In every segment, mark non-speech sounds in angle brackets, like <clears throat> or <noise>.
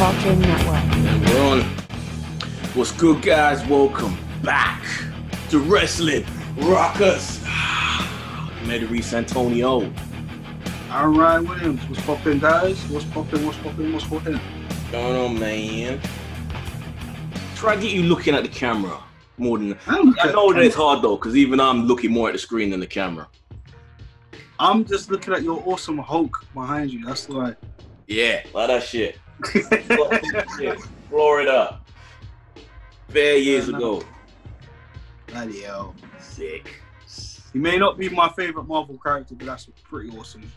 Voltron Network. And we're on. What's good, guys? Welcome back to Wrestling Ruckus. <sighs> Medeiros Antonio. I'm Ryan Williams. What's poppin', guys? What's poppin'? What's poppin'? What's poppin'? Going on, man? Try to get you looking at the camera more than. I'm, I know that it's hard though, because even I'm looking more at the screen than the camera. I'm just looking at your awesome Hulk behind you. That's why. Yeah, like that shit. Florida. Fair years ago. Bloody hell. Sick. He may not be my favorite Marvel character, but that's pretty awesome.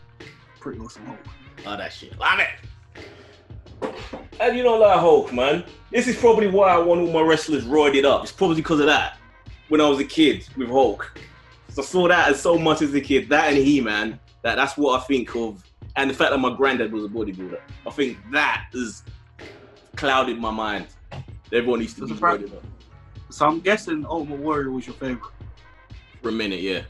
Pretty awesome Hulk. Love that shit. Love it. And you don't like Hulk, man. This is probably why I want all my wrestlers roided up. It's probably because of that. When I was a kid with Hulk. So I saw that as so much as a kid. That and he, man. That that's what I think of. And the fact that my granddad was a bodybuilder. I think that has clouded my mind. Everyone needs to be it pra- roided up. So I'm guessing Ultimate Warrior was your favorite. For a minute, yeah.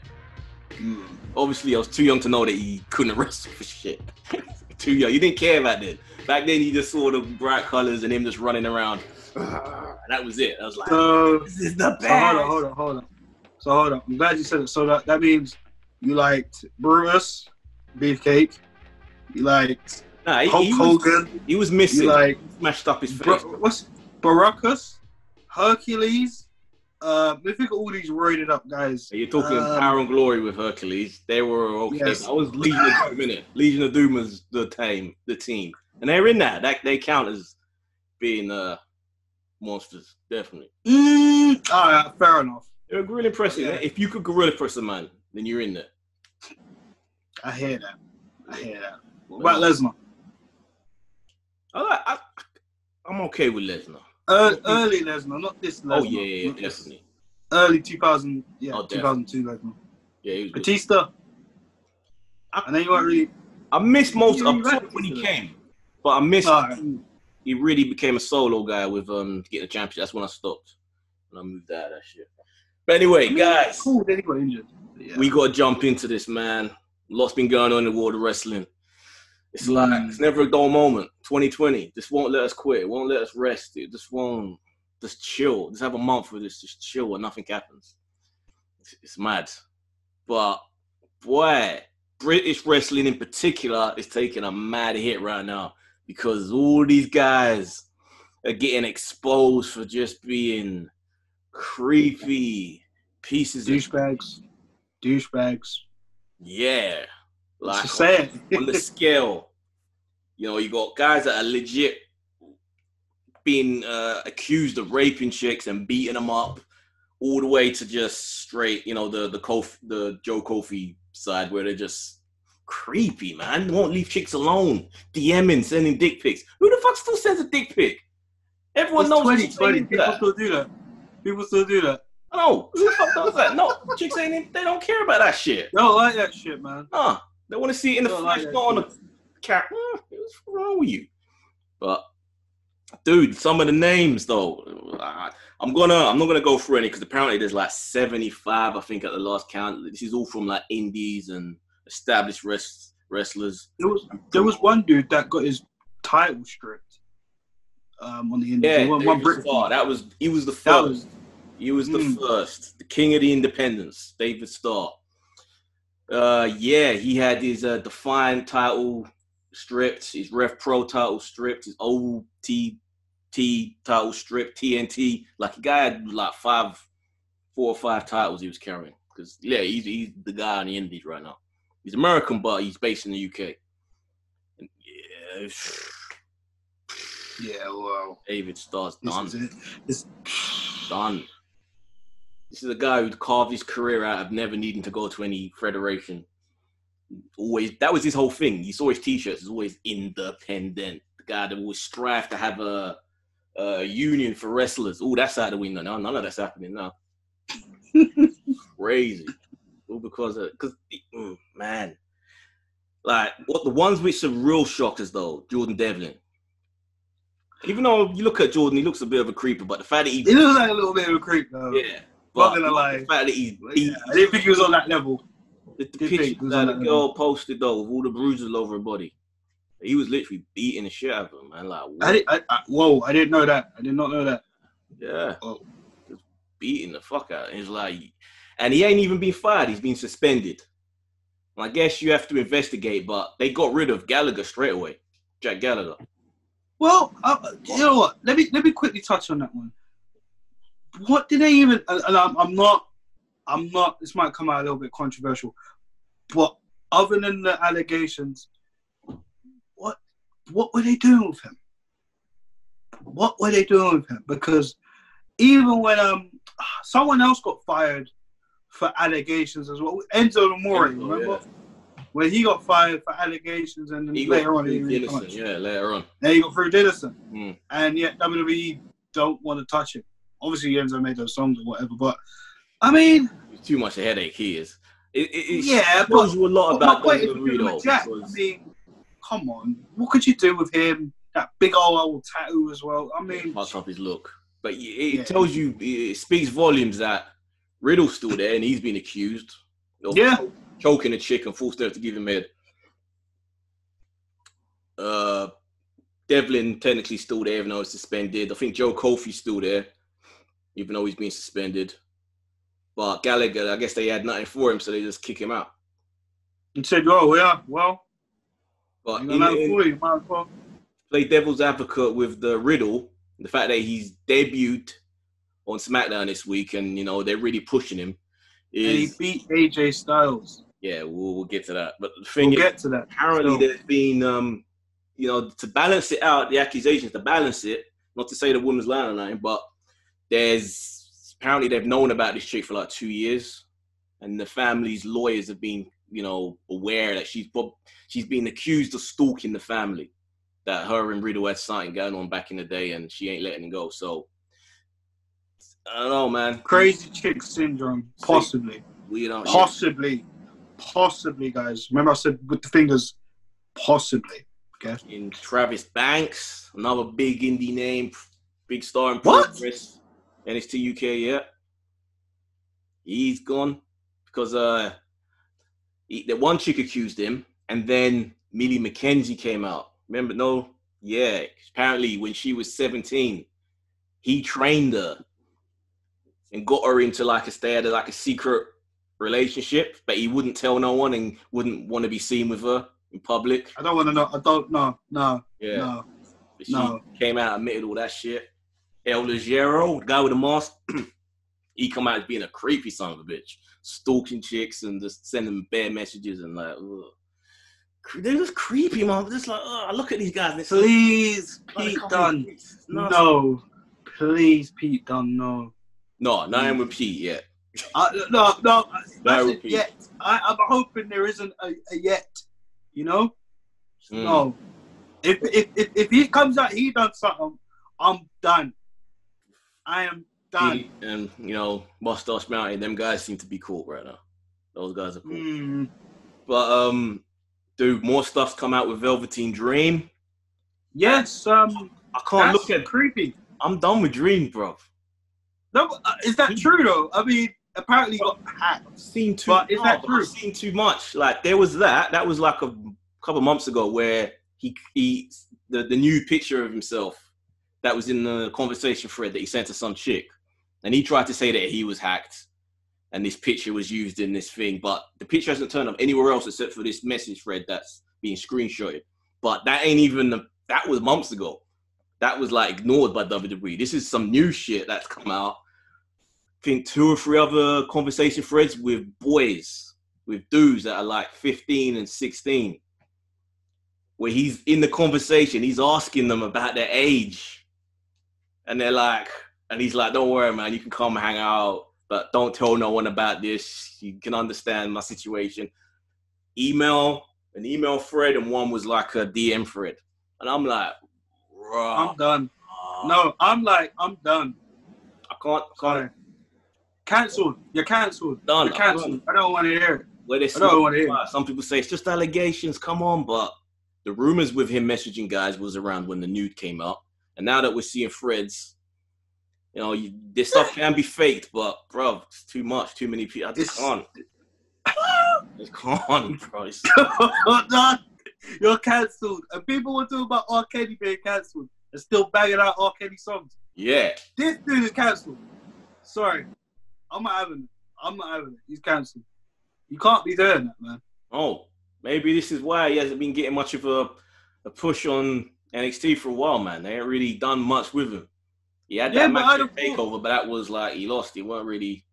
Mm. Obviously, I was too young to know that he couldn't <laughs> wrestle for shit. <laughs> too young. You didn't care about then. Back then, you just saw the bright colors and him just running around. <sighs> That was it. I was like, So, this is the so hold on, hold on, hold on. So hold on. I'm glad you said it. So that, that means you liked Brutus, Beefcake. You liked Nah, he, Hulk he was, Hogan. he was missing. You like smashed up his face. Bro, what's Baracus, Hercules? Uh, we think all these roided up guys. You're talking Um, Power and Glory with Hercules. They were okay. Yes. I was Legion of Doom, innit? Legion of Doom was the team, the team, and they're in that. That they count as being uh monsters, definitely. Mm, all right, fair enough. They're really impressive. Yeah. If you could gorilla press a man, then you're in there. I hear that. I hear that. What about Lesnar? I like. I, I'm okay with Lesnar. Early, early Lesnar, not this Lesnar. Oh yeah, yeah, Not definitely. Early 2000, yeah, Oh, 2002 Lesnar. Yeah, he was good. Batista. And then you weren't really. I missed most of when he came, but I missed. Right. He really became a solo guy with um getting the championship. That's when I stopped. and I moved out of that shit. But anyway, guys, Cool, then he got injured. Yeah. we got to jump into this, man. Lots been going on in the world of wrestling. It's like Mm. it's never a dull moment. 2020 just won't let us quit. It won't let us rest. It just won't. Just chill. Just have a month where this. Just chill and nothing happens. It's, it's mad. But boy, British wrestling in particular is taking a mad hit right now because all these guys are getting exposed for just being creepy pieces of douchebags. Douchebags. yeah. Like, to on the scale, you know, you got guys that are legit being uh, accused of raping chicks and beating them up, all the way to just straight, you know, the the Kof, the Joe Coffey side where they're just creepy, man. Won't leave chicks alone, DMing, sending dick pics. Who the fuck still sends a dick pic? Everyone It's knows 2020. chicks ain't into People that. still do that. People still do that. No, who the fuck does that? No, chicks ain't. They don't care about that shit. They don't like that shit, man. Huh. They want to see it in the Don't flesh, like that not on the cat. Hmm, What's wrong with you? But dude, some of the names though, I- I'm gonna I'm not gonna go through any because apparently there's like 75, I think, at the last count. This is all from like indies and established rest, wrestlers. There was there was one dude that got his title stripped um, on the end. Yeah, one, one David Brit- Starr. That was he was the first. That was He was the Mm. first, the king of the independents, David Starr. Uh, yeah, he had his uh, Defiant title stripped, his RevPro title stripped, his OTT title stripped, TNT. Like, the guy had like five, four or five titles he was carrying. Because, yeah, he's, he's the guy on the indies right now. He's American, but he's based in the UK. And, yeah, <sighs> yeah. Well, David Starr's this done. is it. This, done. This is a guy who carved his career out of never needing to go to any federation. Always, that was his whole thing. You saw his t-shirts. He's always independent. The guy that always strive to have a, a union for wrestlers. Oh, that's out the window now. None of that's happening now. <laughs> Crazy. All because of because mm, man, like what the ones which are real shockers though. Jordan Devlin. Even though you look at Jordan, he looks a bit of a creeper, but the fact that he he looks like a little bit of a creep, though. yeah. Not But lie. the fact that he, yeah, I didn't think he was on that level. the, the picture was that the that girl posted though, with all the bruises all over her body. He was literally beating the shit out of him, man. Like, I, did, I, I whoa, I didn't know that. I did not know that. yeah, Oh. just beating the fuck out. He's like, and he ain't even been fired. He's been suspended. I guess you have to investigate, but they got rid of Gallagher straight away. Jack Gallagher. Well, uh, you know what? Let me let me quickly touch on that one. What did they even? And I'm, I'm not, I'm not. This might come out a little bit controversial, but other than the allegations, what what were they doing with him? What were they doing with him? Because even when um someone else got fired for allegations as well, Enzo Amore, Enzo, remember? When he got fired for allegations and then He later on he. Yeah, later on. And he got through innocent. Mm. And yet WWE don't want to touch him. Obviously, Enzo made those songs or whatever, but I mean, It's too much a headache. He is. It, it, it Yeah, shows you a lot about my point is WWE Jack. I mean, come on, what could you do with him? That big old, old tattoo as well. I mean, fuck up his look. But it, it Yeah. tells you, it speaks volumes that Riddle's still there and he's been accused of Yeah. choking a chick and forced her to give him head. Uh, Devlin technically still there, even though he's suspended. I think Joe Coffey's still there, even though he's been suspended. But Gallagher, I guess they had nothing for him, so they just kick him out. he said, "Oh yeah, well, But in- in- for you, might well." play devil's advocate with the Riddle, the fact that he's debuted on SmackDown this week, and you know they're really pushing him. And he beat AJ Styles. yeah, we'll, we'll get to that. But the thing We'll is, get to that. apparently still. there's been, um, you know, to balance it out, the accusations to balance it. Not to say the woman's lying or nothing, but there's apparently they've known about this chick for like two years, and the family's lawyers have been, you know, aware that she's she's been accused of stalking the family. That her and Riddle had something going on back in the day, and she ain't letting go. So I don't know, man. Crazy chick syndrome, possibly, We don't. possibly, possibly, guys. Remember, I said with the fingers, possibly. Okay. In Travis Banks, another big indie name, big star in What? NXT UK, yeah. He's gone because uh, he, the one chick accused him, and then Millie McKenzie came out. Remember? No, yeah. Apparently, when she was seventeen, he trained her and got her into like a had like a secret relationship, but he wouldn't tell no one and wouldn't want to be seen with her in public. I don't want to know. I don't know. No, Yeah. no. But she No. came out, admitted all that shit. El Ligero, the guy with the mask, <clears throat> he come out as being a creepy son of a bitch, stalking chicks and just sending bad messages and like, ugh. They're just creepy, man. Just like, ugh, I look at these guys and it's Please, like, Pete come on, Dunne. No, please, Pete Dunne. No. no, not in with Pete yet. Uh, no, no. I, <laughs> No, I said yet. I, I'm hoping there isn't a, a yet. You know? Mm. No. If, if if if he comes out, he done something. I'm done. I am done. And you know, Mustache Mountain, them guys seem to be cool right now. Those guys are cool. Mm. But um, dude, more stuff's come out with Velveteen Dream. Yes. Um. I can't look at. creepy. I'm done with Dream, bro. No, uh, is that true though? I mean, apparently got hacked. I've seen too. But is that I've true? seen too much. Like there was that. That was like a couple months ago where he he the the new picture of himself that was in the conversation thread that he sent to some chick, and he tried to say that he was hacked, and this picture was used in this thing, but the picture hasn't turned up anywhere else except for this message thread that's being screenshotted. But that ain't even that was months ago. That was like ignored by WWE. This is some new shit that's come out. I think two or three other conversation threads with boys, with dudes that are like 15 and 16, where he's in the conversation, he's asking them about their age. And they're like, and he's like, don't worry, man, you can come hang out, but don't tell no one about this. You can understand my situation. Email, an email thread, and one was like a DM thread. And I'm like, I'm done. No, I'm like, I'm done. I can't, I can't. Cancelled. You're cancelled. Done. You're cancelled. I don't want to hear it. Where they I don't want to hear it. Some people say it's just allegations. Come on, but the rumors with him messaging guys was around when the nude came out, and now that we're seeing threads, you know, you, this stuff can be faked, but bro, it's too much, too many people. I just can't. I just can't, bro. No, <laughs> You're cancelled. And people were talking about R. Kelly being cancelled and still banging out R. Kelly songs. Yeah. This dude is cancelled. Sorry. I'm not having it. I'm not having it. He's cancelled. You can't be doing that, man. Oh, maybe this is why he hasn't been getting much of a, a push on NXT for a while, man. They ain't really done much with him. He had that Yeah, match at takeover, but that was like he lost. He weren't really.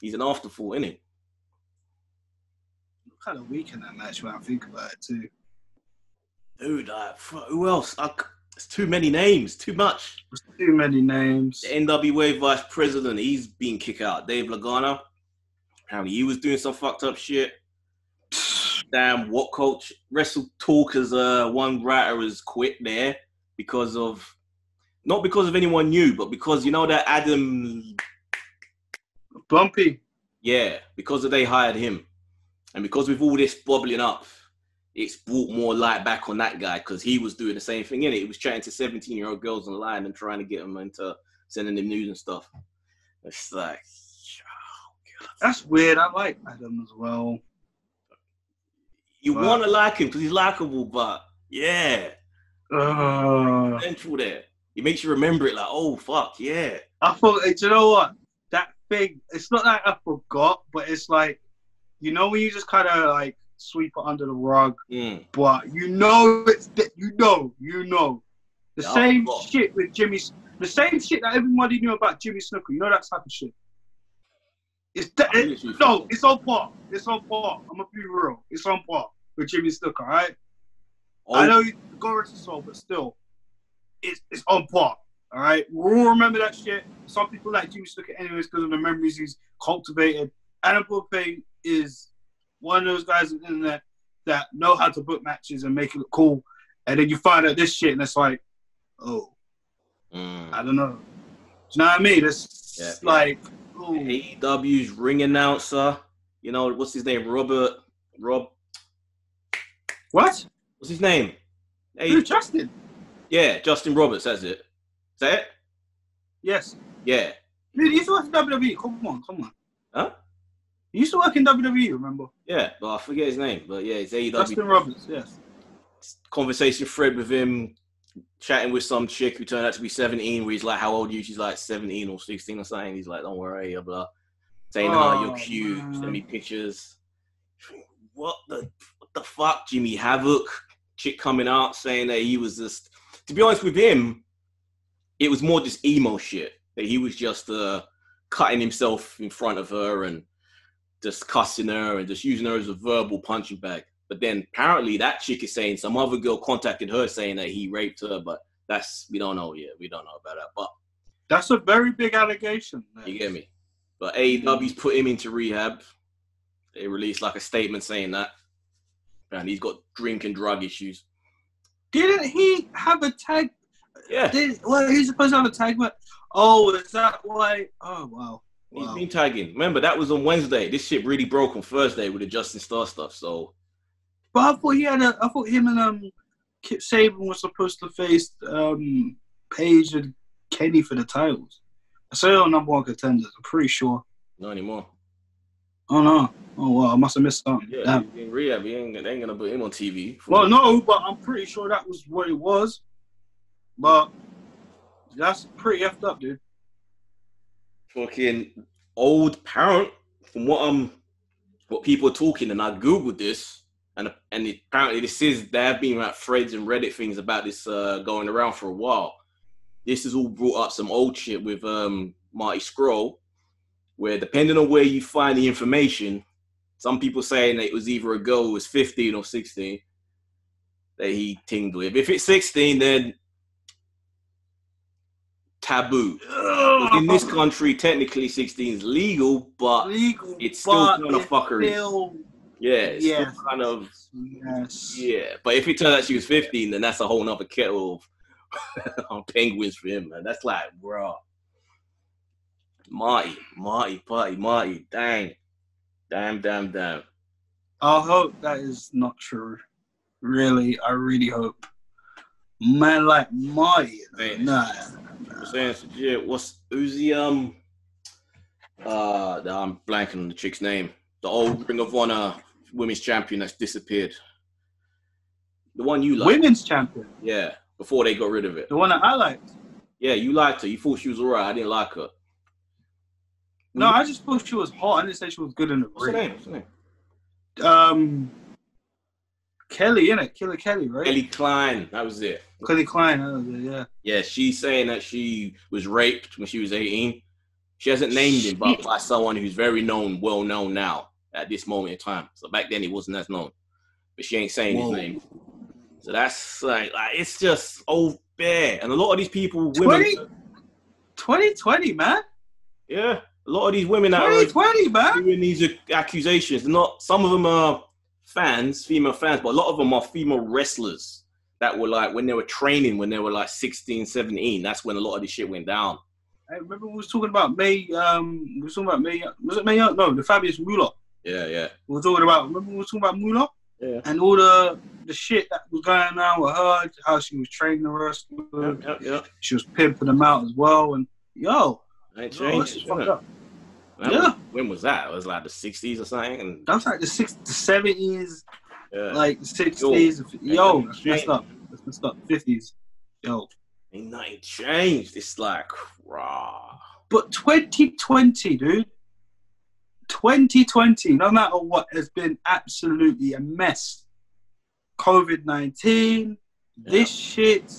He's an afterthought, isn't he? Kind of weak in that match when I think about it too. Dude, like, who else? I, it's too many names, too much. There's too many names. The NWA vice president, he's being kicked out. Dave Lagana, apparently he was doing some fucked up shit. Damn, what coach? Wrestle Talk as uh, one writer has quit there because of, not because of anyone new, but because you know that Adam, Blampied. yeah, because of they hired him. And because with all this bubbling up, it's brought more light back on that guy because he was doing the same thing in it. He was chatting to 17 year old girls online and trying to get them into sending them news and stuff. It's like, oh, That's weird. I like Adam as well. You want to like him because he's likable, but yeah, Uh, potential there. It makes you remember it like, oh, fuck, yeah. I thought, hey, do you know what? That thing, it's not like I forgot, but it's like, you know, when you just kind of like sweep it under the rug, Mm. but you know, it's you know, you know. The Yeah, same shit with Jimmy, the same shit that everybody knew about Jimmy Snuka. You know that type of shit. It's I it, no, it's on par. It's on par. I'm gonna be real. It's on par with Jimmy Snuka, all right? Oh, I know you go his soul, but still, it's it's on par. All right, we all remember that shit. Some people like Jimmy Snuka anyways because of the memories he's cultivated. Adam Blampied is one of those guys on the internet that know how to book matches and make it look cool. And then you find out this shit, and it's like, oh, Mm. I don't know. Do you know what I mean? It's Yeah, yeah. AEW's ring announcer, you know, what's his name? Robert, Rob, what? what's his name? Hey, Who's Justin? yeah, Justin Roberts, that's it. Is that it? Yes. Yeah. Dude, he used to work in WWE. Come on, come on. Huh? He used to work in WWE, remember? Yeah, but I forget his name. But yeah, it's AEW. Justin Roberts, yes. conversation thread with him chatting with some chick who turned out to be 17 where he's like how old are you? She's like 17 or 16 or something. He's like don't worry blah blah. Saying oh, Oh, you're cute. man. send me pictures. What the what the fuck jimmy havoc? Chick coming out saying that he was just to be honest with him it was more just emo shit. That he was just uh cutting himself in front of her and just cussing her and just using her as a verbal punching bag but then apparently that chick is saying some other girl contacted her saying that he raped her, but that's we don't know yet. We don't know about that. But That's a very big allegation. man. you get me. But AEW's put him into rehab. They released like a statement saying that. And he's got drink and drug issues. Didn't he have a tag? Yeah. Did, well, he's supposed to have a tag, but oh, is that why? Oh, wow. He's been tagging. Remember, that was on Wednesday. This shit really broke on Thursday with the Justin Star stuff. So But I thought he had a. I thought him and um, Kip Sabian was supposed to face um Page and Kenny for the titles. I say they're number one contenders. I'm pretty sure. not anymore. Oh no. Oh well, I must have missed something. Yeah, Damn. in rehab. He ain't, they ain't gonna put him on TV. Well, no, but I'm pretty sure that was what it was. But that's pretty effed up, dude. fucking old parent from what um what people are talking and I googled this and and it, apparently this is there have been like threads and Reddit things about this uh going around for a while. This has all brought up some old shit with um Marty Scurll, where depending on where you find the information, some people saying that it was either a girl who was 15 or 16 that he tinged with. If it's 16, then taboo. in this country, technically 16 is legal, but legal, it's still but kind of fuckery. Still, yeah, still kind of yes. yeah. But if it turns out she was 15, then that's a whole nother kettle of <laughs> penguins for him, man. That's like, bro. Marty, Marty, Party, Marty, dang. Damn, damn, damn. I hope that is not true. Really, I really hope. Man, like Marty, Man. nah. I'm saying, yeah, what's who's the um uh I'm blanking on the chick's name. The old Ring of Honor women's champion that's disappeared. The one you like. Women's champion. Yeah, before they got rid of it. The one that I liked. Yeah, you liked her. You thought she was alright. I didn't like her. No, I just thought she was hot. I didn't say she was good in the What's her ring. name? What's her name? Um, Kelly, innit? Killer Kelly, right? Ellie Klein. That was it. Kelly Klein. That was it, yeah. Yeah, she's saying that she was raped when she was 18. She hasn't named him, but by someone who's very known, well known now at this moment in time. So back then he wasn't as known, but she ain't saying Whoa. his name. So that's like, like it's just oh bare, and a lot of these people, women, 20? 2020, man. yeah, a lot of these women that are 2020, man. doing these accusations. Not some of them are fans, female fans, but a lot of them are female wrestlers that were like when they were training when they were like 16, 17. That's when a lot of this shit went down. I remember we was talking about May. Um, we was talking about May. Was it May? No, the Fabulous Moolah. Yeah, yeah, We were talking about. Remember we were talking about Moolah yeah. and all the the shit that was going on with her. How she was training the wrestlers. Yep, yep, yep. She was pimping them out as well. And yo, Ain't changed. that's innit? up. That Yeah. when was that? It was like the 60s or something. And That's like the six, the seventies, yeah, like the sixties. Yo, Ain't that's nothing messed up. That's messed up. Fifties. Yo, ain't nothing changed. It's like, raw. but 2020, dude. 2020, no matter what, has been absolutely a mess. COVID 19, this shit.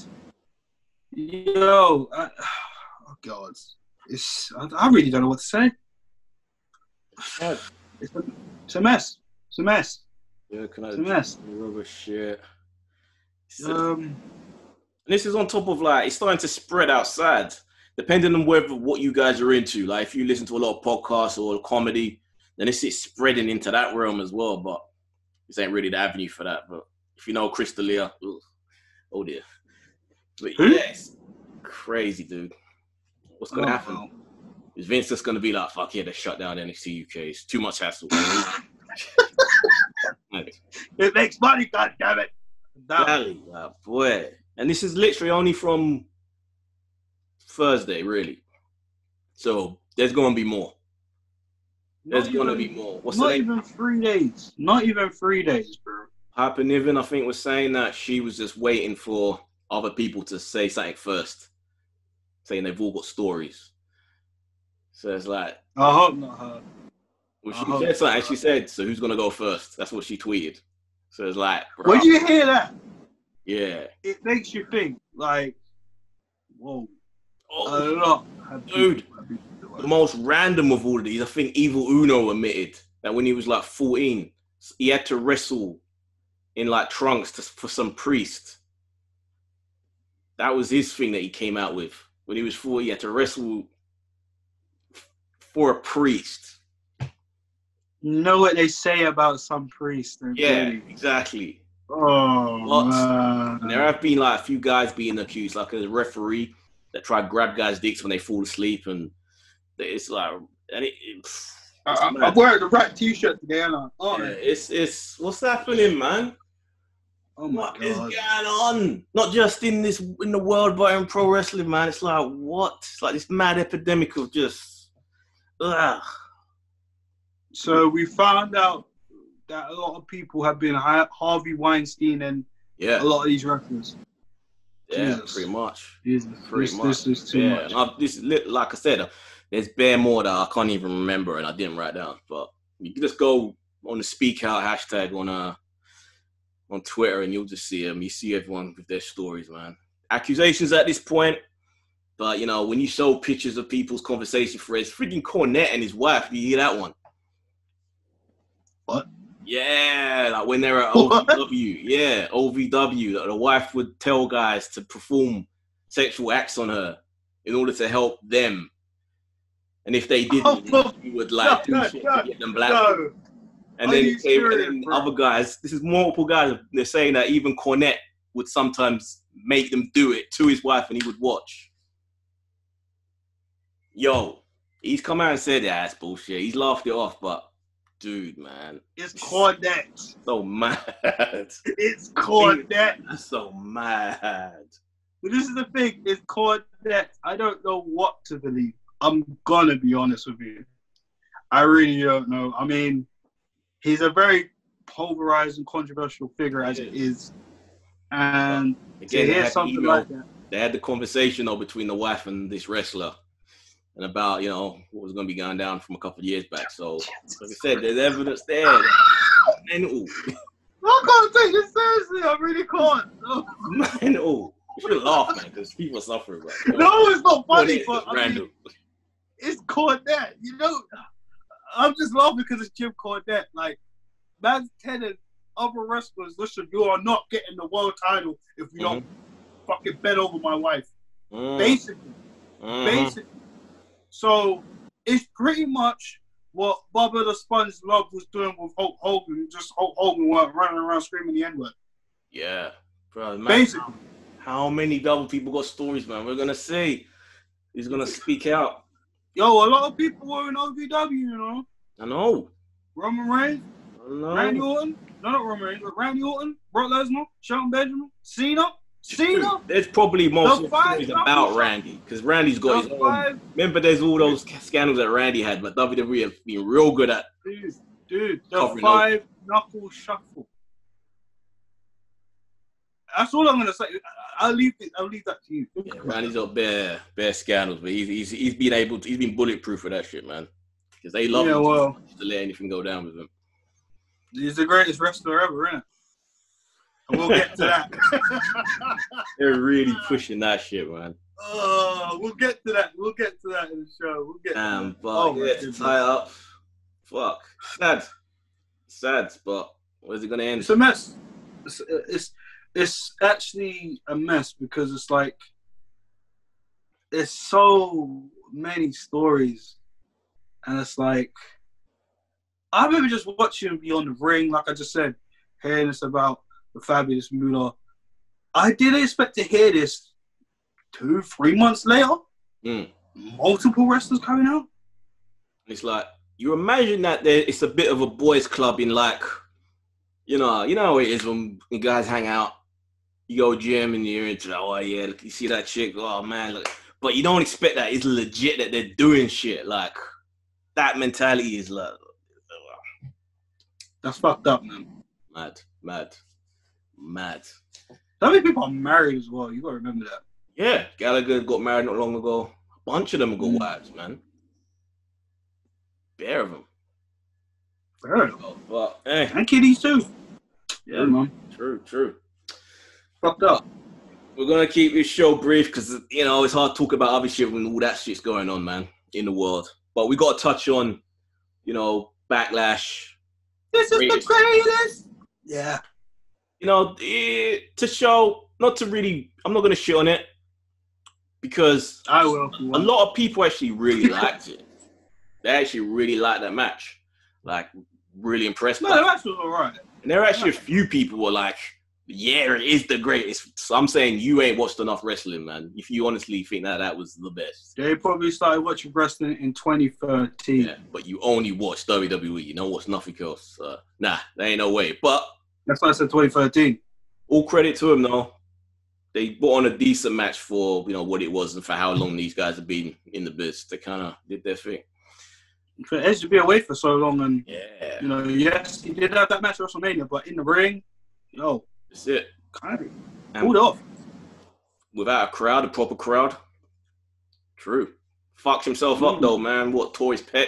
Yo, I, oh God. It's, I, I really don't know what to say. Yeah, It's a, it's a mess. It's a mess. yeah can I It's a mess. rubber shit. Um, And this is on top of like it's starting to spread outside, depending on whether what you guys are into. Like if you listen to a lot of podcasts or comedy, then this is spreading into that realm as well. But this ain't really the avenue for that. But if you know Chris D'Elia, oh dear. But yes, crazy dude. What's gonna oh, happen? well. Is Vince just gonna be like, fuck yeah, they shut down NXT UK. It's too much hassle. <laughs> It makes money, God damn it. Golly, like, boy. And this is literally only from Thursday, really. So there's gonna be more. There's Not gonna even- be more. What's Not even three days. Not even three days, bro. Piper Niven, I think, was saying that she was just waiting for other people to say something first, saying they've all got stories. So it's like, I hope not her. well, she said something. She said, "So who's gonna go first? That's what she tweeted. So it's like, bro, When you hear that, yeah, it makes you think, like, whoa, oh. a oh, lot. Dude. people the most random of all of these, I think Evil Uno admitted that when he was like 14, he had to wrestle in like trunks to, for some priest. That was his thing that he came out with. When he was 40, he had to wrestle f- for a priest. You know what they say about some priests? Yeah, exactly. Oh, Lots. man. And there have been like a few guys being accused, like a referee that tried to grab guys' dicks when they fall asleep, and it's like, and it, it, I, it's I, mad. I'm wearing the right t-shirt today, and oh, Yeah, it's it's what's happening, man. oh my What is god. going on? Not just in this in the world, but in pro wrestling, man. It's like what? It's like this mad epidemic of just. Ugh. So we found out that a lot of people have been Harvey Weinstein and Yeah, a lot of these rappers. yeah, Jesus. pretty much. Jesus, Pretty this, much. this is too yeah, much. I, this like I said, there's bare more that I can't even remember and I didn't write down. But you can just go on the Speak Out hashtag on uh on Twitter and you'll just see them. You see everyone with their stories, man. Accusations at this point. But you know, when you show pictures of people's conversation threads, freaking Cornette and his wife, you hear that one. What? Yeah, like when they're at <laughs> What? OVW. Yeah, OVW. That the wife would tell guys to perform sexual acts on her in order to help them. And if they didn't, Oh, she would like no, do shit no, to get them black. No, And then, you and then bro? other guys, this is multiple guys, they're saying that even Cornette would sometimes make them do it to his wife and he would watch. Yo, he's come out and said, yeah, that's bullshit. He's laughed it off, but dude, man, it's Cornette. so mad. It's <laughs> Cornette. That's so mad. But this is the thing, it's Cornette. I don't know what to believe. I'm gonna be honest with you. I really don't know. I mean, he's a very polarizing, controversial figure as it is. And to Again, they hear had, the something email, like that, they had the conversation though between the wife and this wrestler, and about you know what was going to be going down from a couple of years back. So, like I said, there's evidence there. Mental, I can't take this seriously. I really can't. No, <laughs> mental. You should laugh, man, because people are suffering. Right? no it's not funny, but I mean. It's Cornette. You know, I'm just laughing because it's Jim Cornette. Like, man's telling other wrestlers, listen, you are not getting the world title if you don't fucking bet over my wife. Mm, Basically, mhm. basically. So it's pretty much what Bubba the Sponge Love was doing with Hulk Hogan. Just Hulk Hogan weren't running around screaming the N word. Yeah, bro. Man, Basically. how many double people got stories, man? We're gonna see. He's gonna speak out. Yo, a lot of people were in OVW, you know. I know. Roman Reigns, I know. Randy Orton, no, not Roman Reigns, but Randy Orton, Brock Lesnar, Shelton Benjamin, Cena, Cena, There's probably most The five stories about Randy because Randy's got his the own. five, Remember, there's all those scandals that Randy had, but WWE have been real good at. dude, dude, the five knuckle shuffle. That's all I'm gonna say. I'll leave it. I'll leave that to you. Yeah, Randy's got bare, bare scandals, but he's, he's he's been able to, he's been bulletproof for that shit, man. Because they love Yeah, him well. to let anything go down with him. He's the greatest wrestler ever, isn't it? And we'll get to that. <laughs> They're really pushing that shit, man. oh, we'll get to that. We'll get to that in the show. We'll get. to that. but Oh, yeah, to tie up. Fuck, sad, sad. But where's it gonna end? It's a mess. It's, it's it's actually a mess because it's like there's so many stories, and it's like I remember just watching Beyond the Ring, like I just said, hearing this about the fabulous Moolah. I didn't expect to hear this two, three months later. Mm. Multiple wrestlers coming out. It's like you imagine that there, it's a bit of a boys' club in like, you know, you know how it is when you guys hang out. You go gym and you're into, oh yeah, look, you see that chick, oh man, look. But you don't expect that it's legit that they're doing shit. Like that mentality is like That's fucked up, man. mad, mad, mad. How many people are married as well? You gotta remember that. Yeah, Gallagher got married not long ago. A bunch of them got Mm. wives, man. Bare of them. Fair enough. But eh, And kiddies too. Yeah, man. true, true. Fucked up. We're gonna keep this show brief because you know it's hard to talk about other shit when all that shit's going on, man, in the world. But we got to touch on, you know, backlash. This is Greatest. the greatest. Yeah. You know, eh, to show not to really. I'm not gonna shit on it because I will. a lot of people actually really <laughs> liked it. They actually really liked that match, like really impressed. No, by the match was alright. And there are actually a few people who are like, yeah, it is the greatest. So I'm saying you ain't watched enough wrestling, man. If you honestly think that that was the best. They probably started watching wrestling in 2013. Yeah, but you only watch WWE. You don't watch nothing else. Uh, nah, there ain't no way. But That's why I said 2013. all credit to them, though. They put on a decent match for you know what it was and for how long these guys have been in the biz. They kind of did their thing. For Edge to be away for so long, and Yeah, you know, yes, he did have that match at WrestleMania, but in the ring, yo, that's it. kind of pulled off. without a crowd, a proper crowd. True. Fucks himself up Mm. though, man. What Toys pec?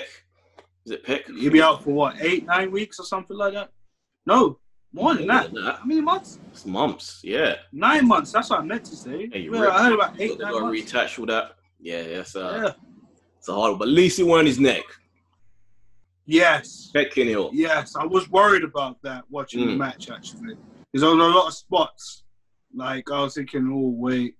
Is it pec? He'll be out for what, eight, nine weeks or something like that? No, more than that. Nah, How many months? It's months. Yeah. Nine months. That's what I meant to say. Yeah, ripped. I heard about eight, got nine to months. reattach all that. Yeah, yes. Uh, Yeah. It's a hard one. But at least it weren't his neck. Yes. Pec can heal. Yes, I was worried about that watching the Mm. match actually. Because there was a lot of spots. Like I was thinking, oh wait,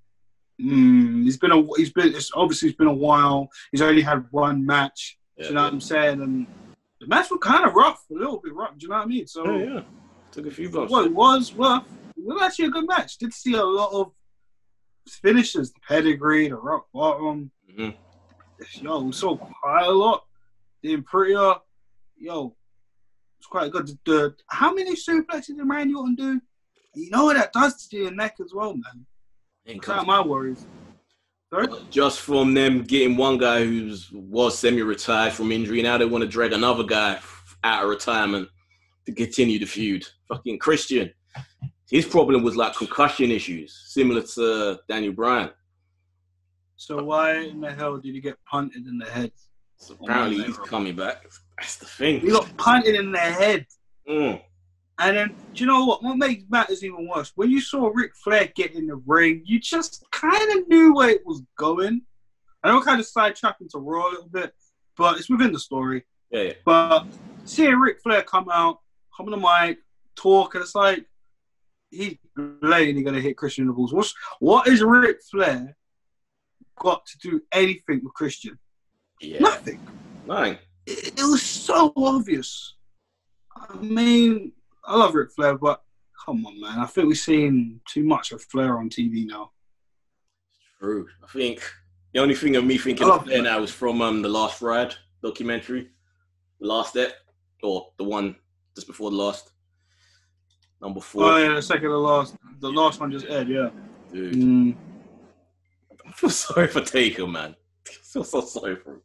mm, he's been a he's been it's obviously it's been a while. He's only had one match. Yeah, you know what I'm saying? And the match was kind of rough, a little bit rough. Do you know what I mean? So yeah, yeah. Took a few bumps. what it was rough. It was actually a good match. Did see a lot of finishes, the pedigree, the rock bottom. Mhm. Yo, we saw quite a lot. The Imperial, yo, it's quite good. The, how many suplexes did Randy Orton do? You know what that does to your neck as well, man. That's not my worries. Sorry? Just from them getting one guy who was semi-retired from injury, now they want to drag another guy out of retirement to continue the feud. Fucking Christian. his problem was like concussion issues, similar to Daniel Bryan. So why in the hell did he get punted in the head? So apparently he's coming back. That's the thing. He got punted in the head. Mm. And then, do you know what? What makes matters even worse? When you saw Ric Flair get in the ring, you just kind of knew where it was going. I know kind of sidetracking to Raw a little bit, but it's within the story. Yeah, yeah. But seeing Ric Flair come out, come on the mic, talk, and it's like he's blatantly going to hit Christian in the balls. What's, what is Ric Flair got to do anything with Christian? Yeah. Nothing. Nothing. It, it was so obvious. I mean, I love Ric Flair, but come on, man. I think we've seen too much of Flair on TV now. True. I think the only thing of me thinking of Flair now is from um, the Last Ride documentary, the last step, or the one just before the last, number four. Oh yeah, the second to last, the last one just aired. Yeah. Dude, Mm. <laughs> I feel sorry for Taker, man. <laughs> I feel so sorry for him.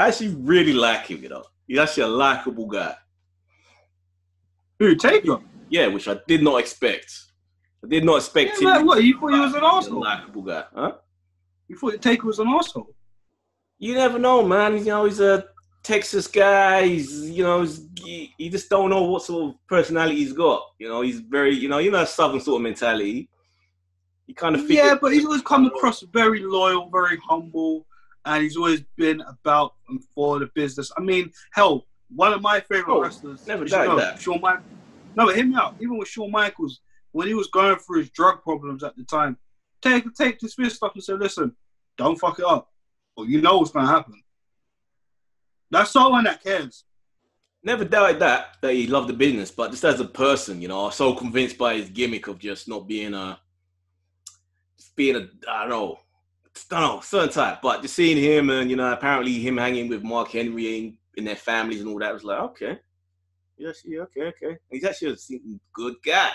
I actually really like him, you know. He's actually a likable guy. Who Taker? Yeah, which I did not expect. I did not expect Yeah, him. what? You thought he was an asshole? likable guy, huh? You thought Taker was an asshole? You never know, man. You know, he's a Texas guy. He's, you know, he's, he, you just don't know what sort of personality he's got. You know, he's very, you know, you know, Southern sort of mentality. He kind of Yeah, but he's always come across very loyal, very humble, and he's always been about and for the business. I mean, hell, one of my favorite Oh, wrestlers, never you doubted know, that. Shawn Michaels. No, but hear me out. Even with Shawn Michaels, when he was going through his drug problems at the time, take take this fist up and say, "Listen, don't fuck it up, or you know what's gonna happen." That's someone that cares. never doubted that that he loved the business, but just as a person, you know, I was so convinced by his gimmick of just not being a, just being a, I don't know, don't know, certain type. But just seeing him and you know, apparently him hanging with Mark Henry in, in their families and all that was like, okay, yes, yeah, okay, okay. And he's actually a good guy.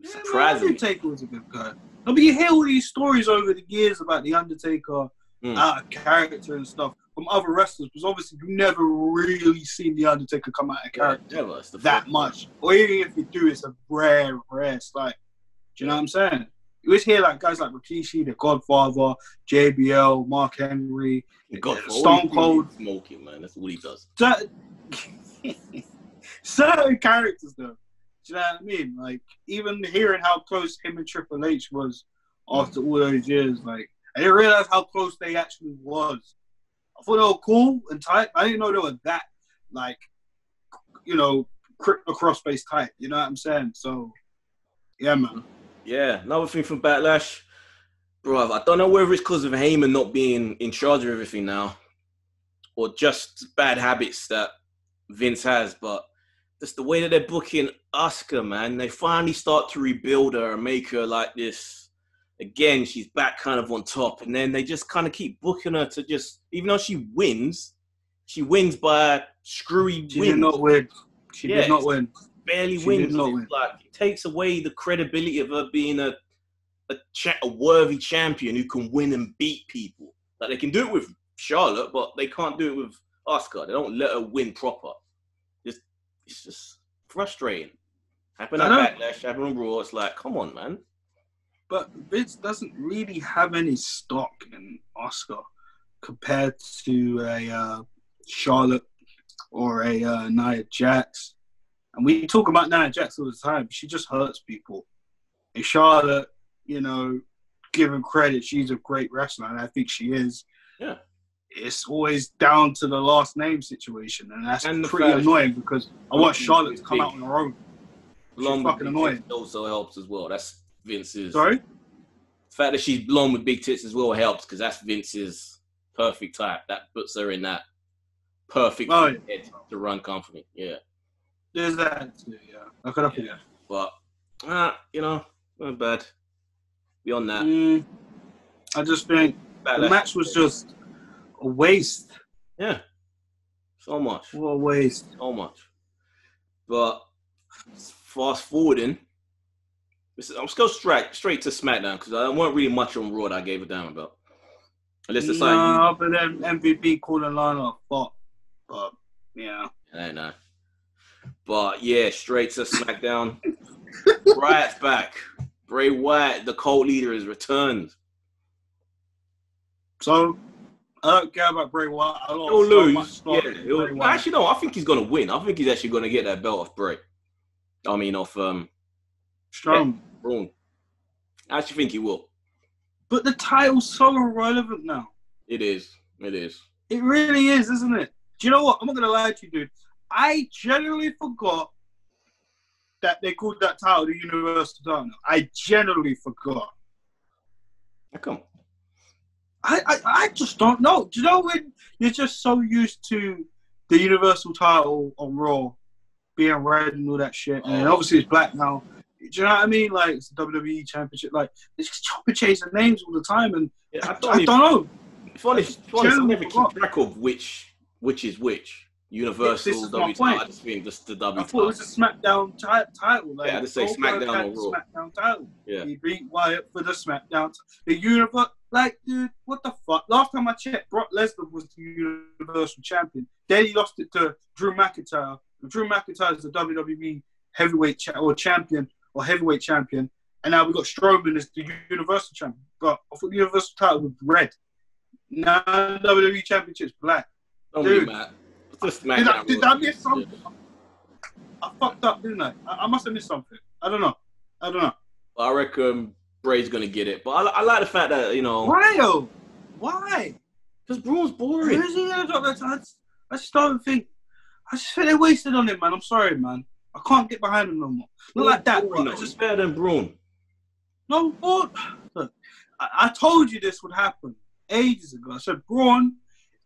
Yeah, Surprising. Undertaker was a good guy. No, but you hear all these stories over the years about the Undertaker Mm. out of character and stuff from other wrestlers, because obviously you never really seen the Undertaker come out of character the that much, or even if you do, it's a rare, rare. Like, do you know what I'm saying? You always hear like guys like Rikishi, The Godfather, JBL, Mark Henry, one. God, for Stone he do is Cold. smoking, man. That's all he does. <laughs> certain, characters though. Do you know what I mean? Like even hearing how close him and Triple H was after all those years, like I didn't realize how close they actually was. I thought they were cool and tight. I didn't know they were that like you know across space tight. You know what I'm saying? So yeah, man. Yeah, another thing from Backlash, bro. I don't know whether it's because of Heyman not being in charge of everything now, or just bad habits that Vince has, but just the way that they're booking Asuka, man. They finally start to rebuild her and make her like this. Again, she's back kind of on top, and then they just kind of keep booking her to just, even though she wins, she wins by screwy She wins did not win. She Yeah, did not win. Barely She wins. Like it takes away the credibility of her being a a, cha- a worthy champion who can win and beat people. Like they can do it with Charlotte, but they can't do it with Asuka. They don't let her win proper. It's it's just frustrating. Happened at. Backlash, happened on Raw. It's like, come on, man. But Vince doesn't really have any stock in Asuka compared to a uh, Charlotte or a uh, Nia Jax. And we talk about Nia Jax all the time. She just hurts people. And Charlotte, you know, given credit, she's a great wrestler, and I think she is. Yeah. It's always down to the last name situation, and that's And pretty annoying because I want Charlotte to come big. out on her own. Blonde with fucking annoying. also helps as well. That's Vince's. Sorry? The fact that she's blonde with big tits as well helps because that's Vince's perfect type. That puts her in that perfect Oh, yeah. head to run company. Yeah, There's that too, yeah. I could have Yeah. but uh, you know, not bad. Beyond that, Mm, I just think the match was just a waste. yeah, so much, What a waste. so much. But fast forwarding, I'm just go straight straight to SmackDown because I weren't really much on Raw that I gave a damn about. Unless it's like no, other than MVP calling Lana a fuck. But yeah. I don't know. But yeah, straight to SmackDown. <laughs> Wyatt's back. Bray Wyatt, the cult leader, has returned. So I don't care about Bray Wyatt. I don't He'll so lose. much Yeah. he'll- Wyatt. actually, no. I think he's gonna win. I think he's actually gonna get that belt off Bray. I mean, off um Strong. Braun. I actually think he will. But the title's so irrelevant now. It is. It is. It really is, isn't it? Do you know what? I'm not gonna lie to you, dude. I genuinely forgot that they called that title the Universal title. I genuinely forgot. How come? I, I, I just don't know. Do you know when you're just so used to the Universal title on Raw being red and all that shit, and obviously it's black now. Do you know what I mean? Like it's the WWE Championship. Like they just chop and change the names all the time, and Yeah, I, I don't, I even, don't know. if honest, I never keep track of which which is which. Universal, This is my W. point. I just think just the W. I thought it was a SmackDown ti- title. Like, Yeah, I just say SmackDown or Raw. SmackDown title. Yeah. He beat Wyatt for the SmackDown. t- The Universal. like, dude, what the fuck? Last time I checked, Brock Lesnar was the Universal Champion. Then he lost it to Drew McIntyre. Drew McIntyre is the WWE Heavyweight cha- or Champion or Heavyweight Champion, and now we've got Strowman as the Universal Champion. But I thought the Universal title was red. Now WWE Championship's black. Don't Dude. It's just Did I, did I miss something? I fucked up, didn't I? I, I must have missed something. I don't know. I don't know. I reckon Bray's gonna get it, but I, I like the fact that you know Why though? Why? because Braun's boring. Who's he gonna drop that? I just, I just don't think. I just think they wasted on him, man. I'm sorry, man. I can't get behind him no more. Not like that. Braun, But I just better than Braun. no. But look, I, I told you this would happen ages ago. I said Braun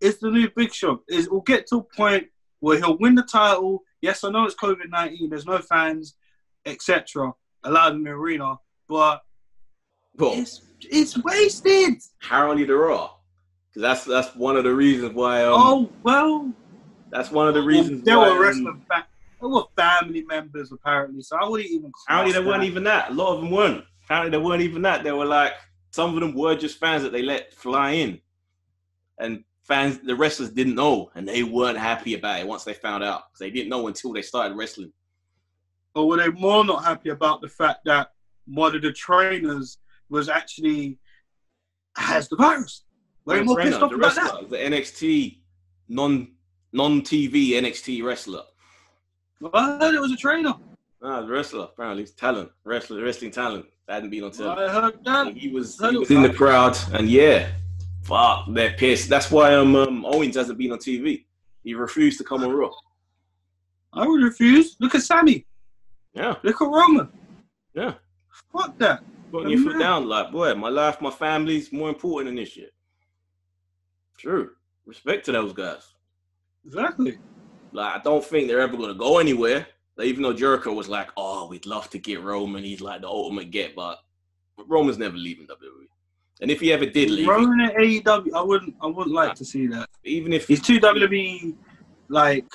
is the new Big Show. Is will get to a point where he'll win the title. Yes, I know it's COVID nineteen. There's no fans, etc. Allowed in the arena, but Well, it's it's wasted. how many there are? Because that's that's one of the reasons why. Um, oh well, that's one of the reasons there why. were um, wrestling fa- there were family members apparently, so I wouldn't even. Apparently, they weren't even that. A lot of them weren't. Apparently, they weren't even that. They were like some of them were just fans that they let fly in, and fans, the wrestlers didn't know, and they weren't happy about it once they found out. 'Cause they didn't know until they started wrestling. Or were they more not happy about the fact that one of the trainers was actually has the virus? Were they The more trainer, pissed off the about that? the NXT non non TV NXT wrestler. Well, I heard it was a trainer. Ah, the wrestler. Apparently, it's talent, wrestler, wrestling talent. That hadn't been on television. I heard that. He was, he was was in the crowd, and yeah, fuck, they're pissed. That's why um, um Owens hasn't been on TV. He refused to come on Raw. I would refuse. Look at Sammy. Yeah, Look at Roman. yeah. Fuck that. Putting your foot down, like, boy, my life, my family's more important than this shit. True. Respect to those guys. Exactly. Like, I don't think they're ever gonna go anywhere. Like, even though Jericho was like, "Oh, we'd love to get Roman. He's like the ultimate get," but Roman's never leaving WWE. And if he ever did leave, Roman at AEW, I wouldn't. I wouldn't like to see that. even if He's too WWE. Like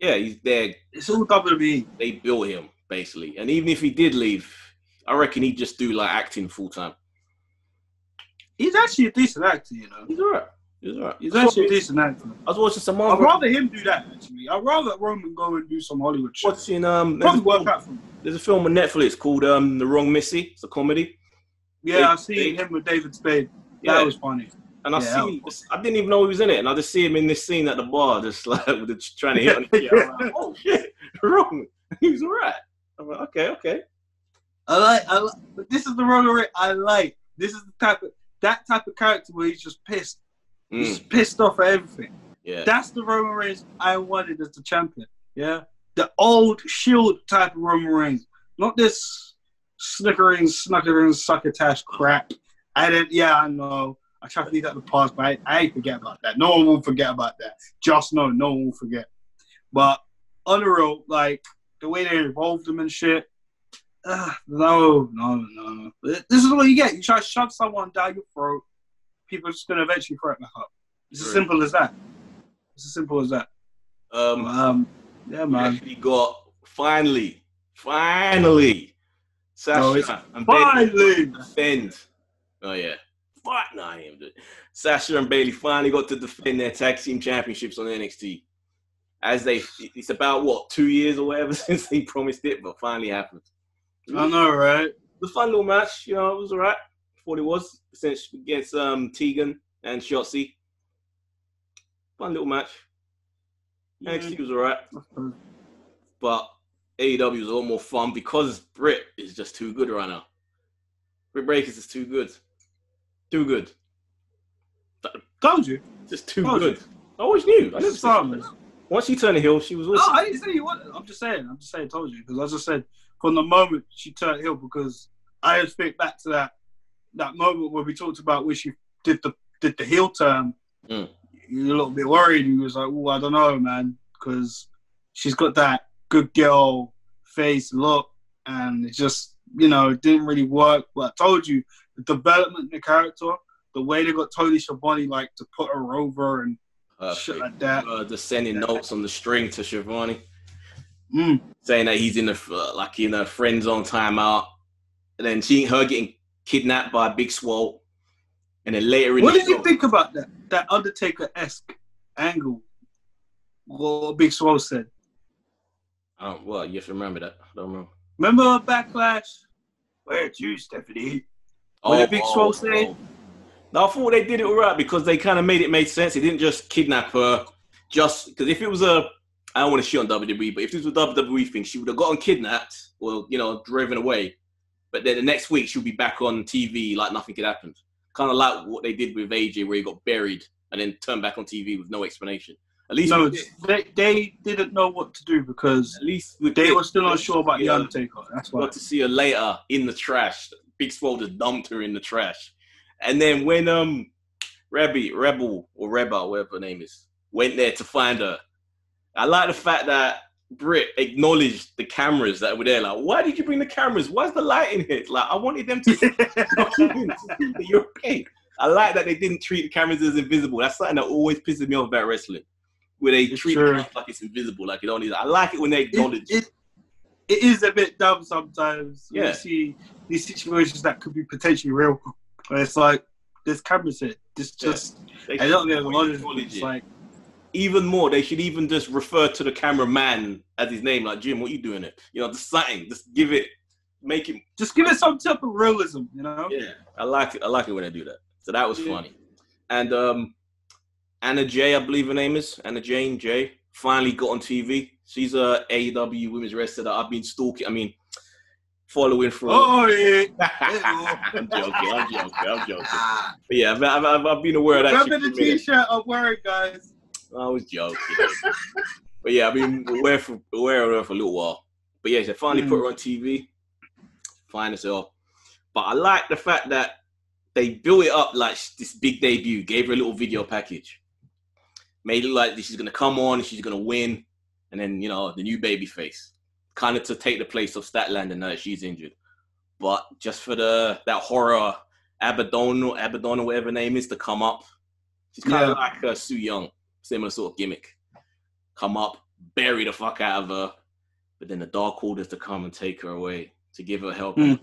yeah, he's there. it's all. WWE. They built him basically, and even if he did leave, I reckon he'd just do like acting full time. He's actually a decent actor, you know. He's alright. He's alright. He's actually a decent actor. I was watching some I'd rather him do that. Actually, I'd rather Roman go and do some Hollywood shit. watching um. There's a, work film, out for him. there's a film on Netflix called um The Wrong Missy. It's a comedy. Yeah, I They- see they- him with David Spade. Yeah, That was funny. and I yeah, see. I didn't even know he was in it, and I just see him in this scene at the bar, just <laughs> like with the, trying to hit on. <laughs> Yeah, like, oh shit, <laughs> wrong. He was alright. I'm like, okay, okay. I like. I like. But this is the Roman Reigns I like. This is the type of that type of character where he's just pissed. He's Mm, just pissed off at everything. yeah. That's the Roman Reigns I wanted as the champion. Yeah, the old Shield type of Roman Reigns, not this snickering, snuckering, succotash crap. I didn't. Yeah, I know. I try to leave that in the past, but I, I forget about that. No one will forget about that. Just know, no one will forget. But unreal, like the way they involved him and shit. Uh, no, no, no. This is what you get. You try to shove someone down your throat, people are just gonna eventually throw it back up. It's as simple as that. It's as simple as that. Um, Um, yeah, we man. actually got finally, finally, Sasha it's and Bayley Finally, defend. Oh yeah, fuck no, I am. Sasha and Bayley finally got to defend their tag team championships on NXT. As they, it's about what two years or whatever <laughs> since they promised it, but finally happened. I know, right? The fun little match. You know, it was alright. Thought it was essentially against um, Tegan and Shotzi. Fun little match. NXT was alright, but AEW is a lot more fun because Britt is just too good right now. Britt Breakers is too good, too good, Told you. just too Told you. good. I always knew. I never said Stop, she man. was. Once she turned heel, she was No, awesome. I didn't say you wanted. I'm just saying. I'm just saying. Told you because as I said, from the moment she turned heel, because I just think back to that that moment where we talked about where she did the did the heel turn. Mm. You're a little bit worried. You was like, oh, I don't know, man, because she's got that good girl face look, and it just you know it didn't really work. But I told you the development in the character, the way they got Tony Schiavone like to put her over and shit like that. Uh, just sending notes on the string to Schiavone. Mm. saying that he's in the uh, like in a friend zone timeout, and then she her getting kidnapped by Big Swole, and then later in What the did you think about that? That Undertaker esque angle. What Big Swole said. Don't, well, you have to remember that. I don't remember. Remember Backlash? Where you, Stephanie? What did oh, Big oh, Swole say? No, I thought they did it all right because they kind of made it make sense. They didn't just kidnap her, just because if it was a, I don't want to shit on WWE, but if this was a WWE thing, she would have gotten kidnapped or you know driven away, but then the next week she'll be back on TV like nothing had happened. Kind of like what they did with AJ, where he got buried and then turned back on TV with no explanation. At least, No, they, they didn't know what to do because at least they were still unsure about The Yeah. Undertaker. That's why. got to see her later in the trash. Big Swole just dumped her in the trash. And then when um Rebby, Rebel or Reba, whatever her name is, went there to find her, I like the fact that Britt acknowledged the cameras that were there. Like, why did you bring the cameras? Why's the light in here? Like, I wanted them to <laughs> to see that you're okay. I like that they didn't treat the cameras as invisible. That's something that always pisses me off about wrestling. Where they treat cameras like it's invisible, like it only. I like it when they acknowledge. it, it, it is a bit dumb sometimes. when Yeah. You see these situations that could be potentially real. Where it's like, there's cameras here. This Yeah. just, They I don't get should acknowledged. acknowledge It's it. like, even more, they should even just refer to the cameraman as his name, like Jim. What you doing it? You know, just something. Just give it, make it. just give it some type of realism, you know? Yeah, I like it. I like it when they do that. So that was Yeah. funny. And um, Anna Jay, I believe her name is Anna Jane Jay, finally got on TV. She's a AEW women's wrestler that I've been stalking. I mean, following for. Oh, yeah. <laughs> I'm joking. I'm joking. I'm joking. But yeah, I've, I've, I've- been aware of that. Remember the. T-shirt? I'm wearing, guys. I was joking. but yeah, I've been aware, for, aware of her for a little while. But yeah, they finally Mm. put her on TV. Fine as hell. But I like the fact that they built it up like this big debut, gave her a little video package. Made it like she's going to come on, she's going to win. And then, you know, the new baby face. Kind of to take the place of Statlander now that she's injured. But just for the that horror Abaddon or Abaddon or whatever her name is to come up. She's kind Yeah. of like uh, Su Yung similar sort of gimmick. Come up, bury the fuck out of her, but then the Dark Orders to come and take her away to give her help her.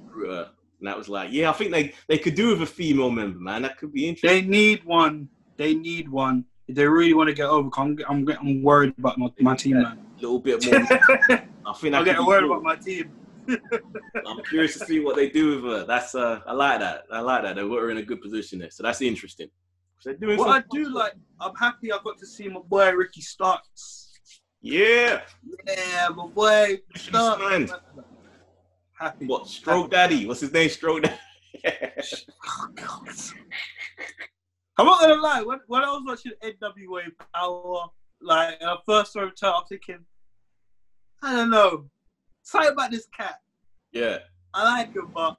And that was like, yeah, I think they, they could do with a female member, man. That could be interesting. They need one. They need one. If they really want to get over, I'm, I'm, I'm worried about my, my team, man. A little bit more. <laughs> I think I'm getting worried cool. about my team. <laughs> I'm curious to see what they do with her. That's uh, I like that. I like that. They were in a good position there, so that's interesting. They're doing What I do stuff. like, I'm happy I got to see my boy Ricky Starks. yeah. Yeah, my boy Starks. Happy. What Stroke Daddy? What's his name? Stroke Daddy. <laughs> Oh, God. I'm not gonna lie. When, when I was watching NWA Power, like I first saw him turn, I'm thinking, I don't know, something about this cat. yeah. I like him, but a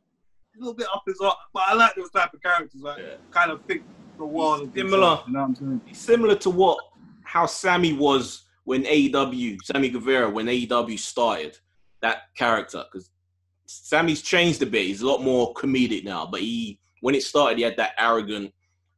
little bit up his arm. But I like those type of characters, like Yeah. kind of think the world. of Similar. themselves, You know what I'm saying? similar to what how Sammy was when AEW, Sammy Guevara, when AEW started that character. Because Sammy's changed a bit. He's a lot more comedic now. But he, when it started, he had that arrogant,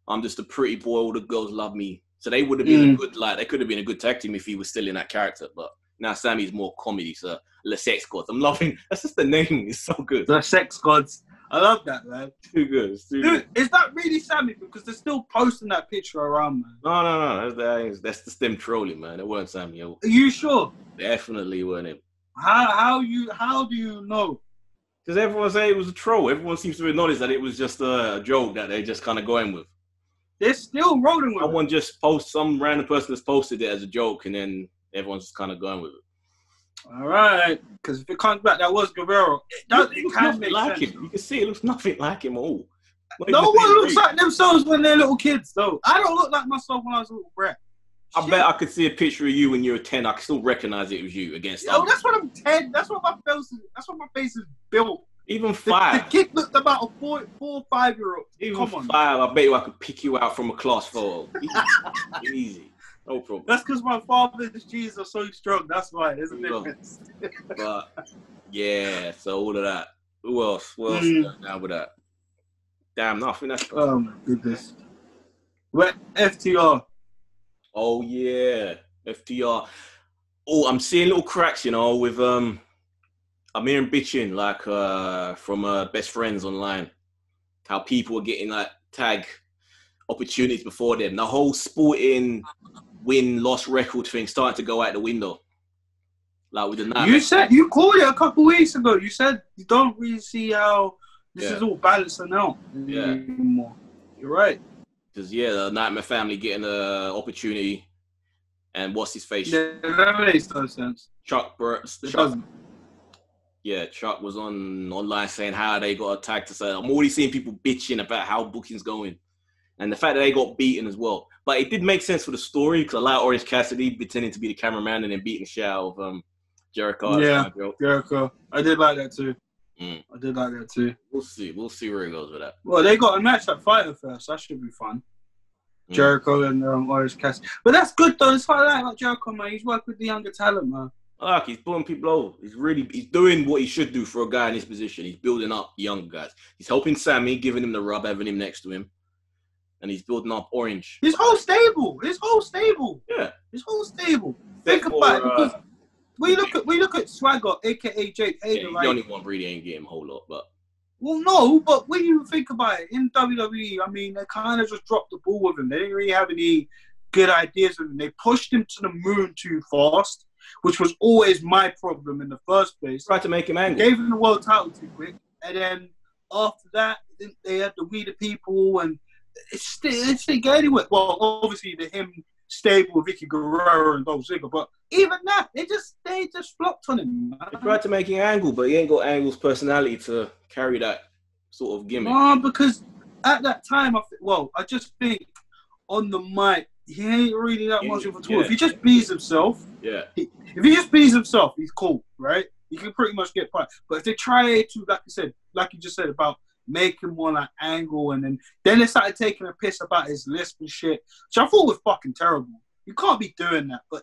I'm just a pretty boy, all the girls love me. So they would have been a Mm. good, like, they could have been a good tag team if he was still in that character. But now Sammy's more comedy. So Le Sex Gods. I'm loving, <laughs> that's just the name. It's so good. The sex gods. I love that, man. <laughs> Too good. It's too Dude, good. is that really Sammy? Because they're still posting that picture around, man. No, no, no. That's, that's just them trolling, man. It weren't Sammy. Are you sure? definitely weren't him. How how you how do you know? Because everyone say it was a troll. Everyone seems to acknowledge that it was just a joke that they're just kind of going with. They're still rolling with it. Someone just post some random person has posted it as a joke, and then everyone's just kind of going with it. All right, because if it comes back, that was Guevara. It, does, it looks can make like sense. him. You can see it looks nothing like him at all. No one looks like themselves when they're little kids, though. I don't look like myself when I was a little brat. I Shit. bet I could see a picture of you when you were ten. I could still recognize it was you against others. that's what I'm ten. That's what my face. Is, that's what my face is built. Even The, the five. kid looked about a four, four, five year old. Even Come on. five. I bet you I could pick you out from a class photo. Easy. <laughs> Easy. No problem. That's because my father's genes are so strong. That's why. There's a you difference. <laughs> But yeah, so all of that. Who else? Who else Mm. down with that? Damn, nothing. That's. Oh my goodness. Where FTR? Oh yeah, FTR. Oh, I'm seeing little cracks, you know, with um, I'm hearing bitching like uh from uh best friends online, how people are getting like tag opportunities before them. The whole sporting win loss record thing starting to go out the window. Like with the night. You said you called it a couple weeks ago. You said you don't really see how this Yeah. is all balancing out Yeah. anymore. You're right. Because yeah, the Nightmare Family getting a opportunity, and what's his face? Yeah, that makes no sense. Chuck. It Chuck, doesn't. Yeah, Chuck was on online saying how they got attacked. To say I'm already seeing people bitching about how booking's going, and the fact that they got beaten as well. But it did make sense for the story because I like Orange Cassidy pretending to be the cameraman and then beating the shit out of um, Jericho. Yeah. Jericho. I did like that too. Mm. I did like that too. We'll see. We'll see where it goes with that. Well, they got a match at Fyter Fest. That should be fun. Mm. Jericho and um, Orange Cassidy. But that's good though. It's what I like Jericho, man. He's worked with the younger talent, man. I he's pulling people over. He's really he's doing what he should do for a guy in his position. He's building up young guys. He's helping Sammy, giving him the rub, having him next to him, and he's building up Orange. His whole stable. His whole stable. Yeah, His whole stable. Think about it. uh, Because we look at we look at Swagger, aka Jake yeah, Hager, he's right? the only one really ain't getting a whole lot, but Well, no, but when you think about it, in WWE, I mean, they kind of just dropped the ball with him. They didn't really have any good ideas with him. They pushed him to the moon too fast, which was always my problem in the first place. tried to make him angry. gave him the world title too quick, and then after that, they had the We the People, and it's still, it's didn't get anywhere. Well, obviously, the him stable with Vickie Guerrero and Dolph Ziggler, but even that, they just they just flopped on him. man. They tried to make him Angle, but he ain't got Angle's personality to carry that sort of gimmick. No, because at that time, I th- well, I just think on the mic, he ain't really that much of a tool. yeah. If he just bees himself, Yeah, if he just bees himself, he's cool, right? He can pretty much get by. But if they try to, like you said, like you just said about making more like angle, and then then they started taking a piss about his lisp and shit, which I thought was fucking terrible. You can't be doing that. But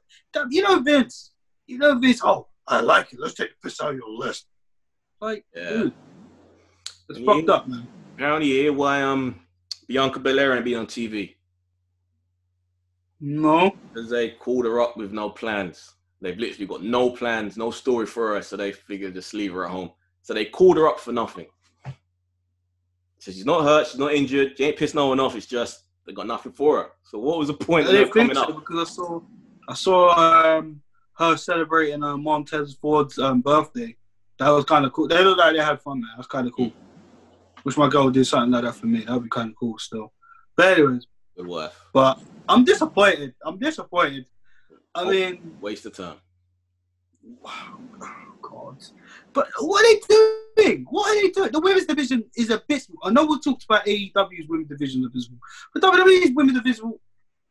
you know, Vince, you know, Vince. Oh, I like it. Let's take the piss out of your list. Like, yeah. dude, it's And fucked up, man. Apparently, hear why um Bianca Belair ain't be on TV No. because they called her up with no plans. They've literally got no plans, no story for her, so they figured just leave her at home. So they called her up for nothing. So she's not hurt, she's not injured, she ain't pissed no one off. It's just they got nothing for her. So what was the point I of her didn't think coming so up? because I saw I saw um, her celebrating uh, Montez Ford's um, birthday. That was kind of cool. They looked like they had fun there. That was kind of cool. Wish my girl would do something like that for me. That would be kind of cool still. But anyways, Good wife. but I'm disappointed. I'm disappointed. I Oh. mean, Waste of time. wow, oh God. But what are they doing? What are they doing? The women's division is abysmal. I know we talked about AEW's women's division abysmal, but WWE's women's division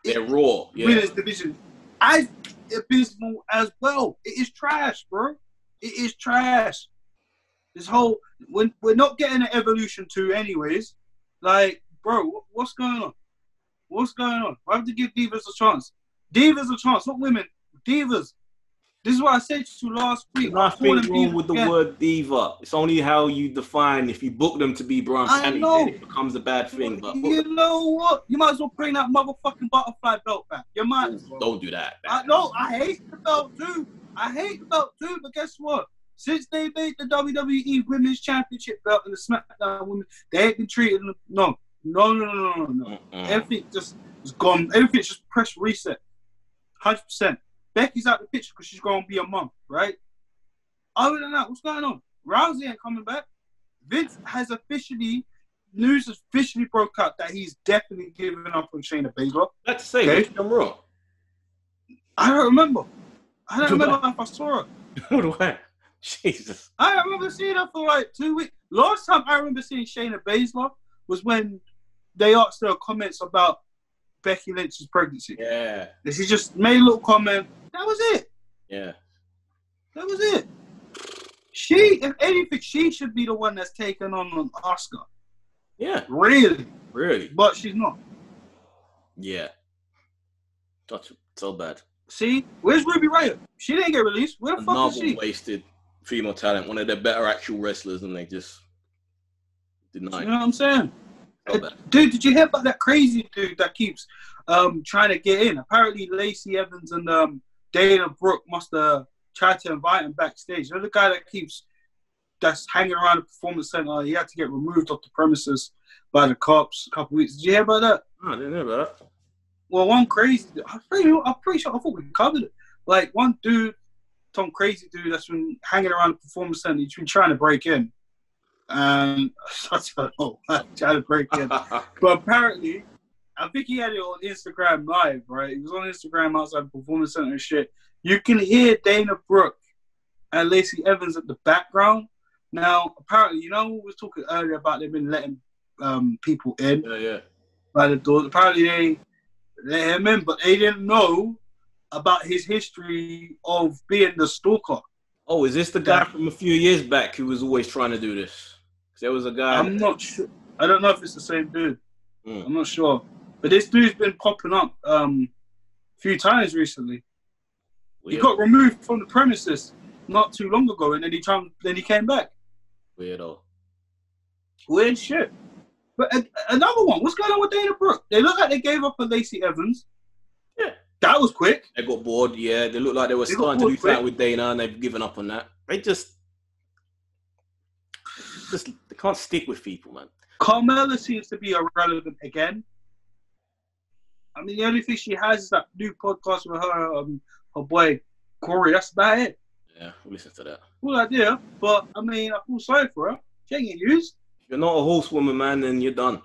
They're raw. Yeah. women's division as abysmal as well. It is trash, bro. It is trash. This whole when we're not getting an evolution two anyways. Like, bro, what's going on? What's going on? I have to give divas a chance. Divas a chance, not women. Divas. This is what I said to you last week. I Nothing wrong with the word diva. It's only how you define if you book them to be Brian I know. then it becomes a bad thing. But you know what? You might as well bring that motherfucking butterfly belt back. You might as well. don't do that. I know I hate the belt too. I hate the belt too, but guess what? Since they made the WWE Women's Championship belt and the SmackDown Women, they ain't been treated. No, no, no, no, no, no, no. Mm-mm. Everything just is gone. Everything's just press reset. Hundred percent. Becky's out the picture because she's gonna be a mum, right? Other than that, what's going on? Rousey ain't coming back. Vince has officially news has officially broke out that he's definitely giving up on Shayna Baszler. Let's say, Okay. I'm wrong. I don't remember. I don't Do remember if I saw it. <laughs> What do I? Jesus. I remember seeing her for like two weeks. Last time I remember seeing Shayna Baszler was when they asked her comments about Becky Lynch's pregnancy. Yeah. And she just made a little comment. That was it. Yeah. That was it. She, if anything, she should be the one that's taken on an Oscar. Yeah. Really. Really. But she's not. Yeah. That's so bad. See, where's Ruby Riott? She didn't get released. Where the fuck is she? wasted female talent, one of the better actual wrestlers, and they just denied. You know what I'm saying? Dude, did you hear about that crazy dude that keeps um trying to get in? Apparently, Lacey Evans and um Dana Brooke must have tried to invite him backstage. You know the guy that keeps that's hanging around the performance center. He had to get removed off the premises by the cops a couple weeks. Did you hear about that? I didn't know about that. Well, one crazy. I'm pretty, I'm pretty sure I thought we covered it. Like one dude, some crazy dude that's been hanging around the performance center. He's been trying to break in, and I don't know, trying to break in. But apparently, I think he had it on Instagram Live, right? He was on Instagram outside the performance center and shit. You can hear Dana Brooke and Lacey Evans at the background. Now, apparently, you know, we were talking earlier about they've been letting um, people in yeah, yeah. by the door. Apparently, they let him in, but they didn't know about his history of being the stalker. Oh, is this the guy from a few years back who was always trying to do this? There was a guy. I'm not sure. I don't know if it's the same dude. Mm. I'm not sure. But this dude's been popping up um, a few times recently. He got removed from the premises not too long ago, and then he tried, then he came back. Weirdo. Weird shit. But another one. What's going on with Dana Brooke? They look like they gave up on Lacey Evans. Yeah. That was quick. They got bored. Yeah, they looked like they were They starting to do that with Dana, and they've given up on that. They just, just can't stick with people, man. Carmella seems to be irrelevant again. I mean, the only thing she has is that new podcast with her, um, her boy Corey. That's about it. Yeah, we'll listen to that. Cool idea, but I mean, I feel sorry for her. She ain't getting used. If you're not a horsewoman, man, then you're done.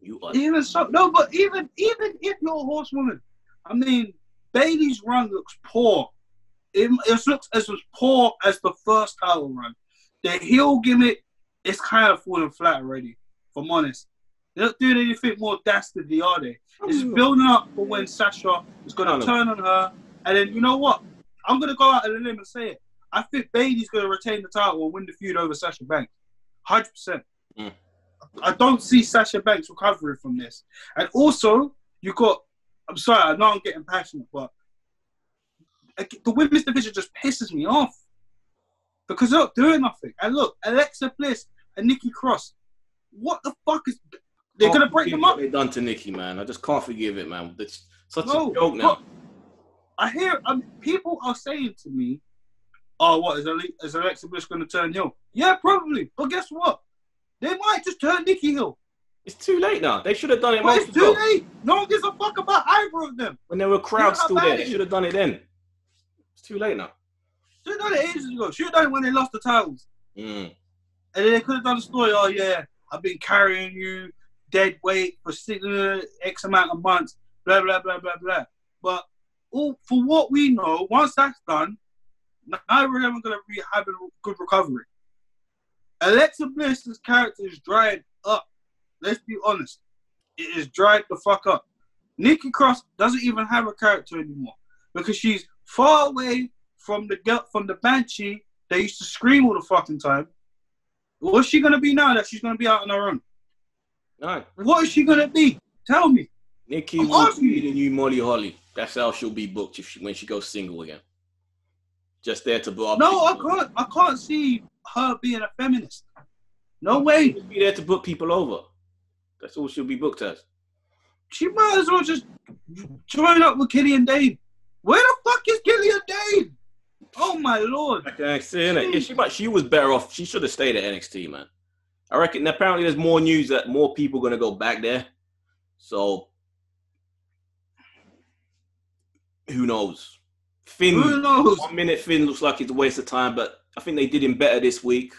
You are. Even so, no, but even even if you're a horsewoman, I mean, Bayley's run looks poor. It, it looks as as poor as the first title run. The heel gimmick is kind of falling flat already. If I'm honest, they're not doing anything more dastardly, are they? It's building up for when Sasha is going to turn on her, and then you know what? I'm going to go out on a limb and say it. I think Bayley's going to retain the title and win the feud over Sasha Banks, hundred percent. Mm. I don't see Sasha Banks recovering from this. And also, you got. I'm sorry, I know I'm getting passionate, but the women's division just pisses me off because they're not doing nothing. And look, Alexa Bliss and Nikki Cross. What the fuck is? They're gonna break them what up. They done to Nikki, man. I just can't forgive it, man. It's such No, a joke now. I hear um, people are saying to me, "Oh, what is, Ale- is Alexa Bliss going to turn heel?" Yeah, probably. But guess what? They might just turn Nikki heel. It's too late now. They should have done it But it's too late. No one gives a fuck about either of them. When there were crowds still there, they should have done it then. It's too late now. Should have done it ages ago. Should have done it when they lost the titles. Mm. And then they could have done a story. Oh yeah, I've been carrying you dead weight for six, uh, X amount of months. Blah blah blah blah blah. But all for what we know, once that's done, of them are going to be having a good recovery. Alexa Bliss's character is dried up. Let's be honest, it is dried the fuck up. Nikki Cross doesn't even have a character anymore because she's far away from the girl from the banshee that used to scream all the fucking time. What's she gonna be now that she's gonna be out on her own? No. What is she gonna be? Tell me. Nikki I'm will be the new Molly Holly. That's how she'll be booked if she, when she goes single again. Just there to book. No, I can't. I can't see her being a feminist. No way. She'll be there to book people over. That's all she'll be booked as. She might as well just join up with Killian Dain. Where the fuck is Killian Dain? Oh my lord. I can see it. Yeah, she might. She was better off. She should have stayed at NXT, man. I reckon. Apparently, there's more news that more people are gonna go back there. So who knows? Finn. Who knows? One minute Finn looks like it's a waste of time, but I think they did him better this week.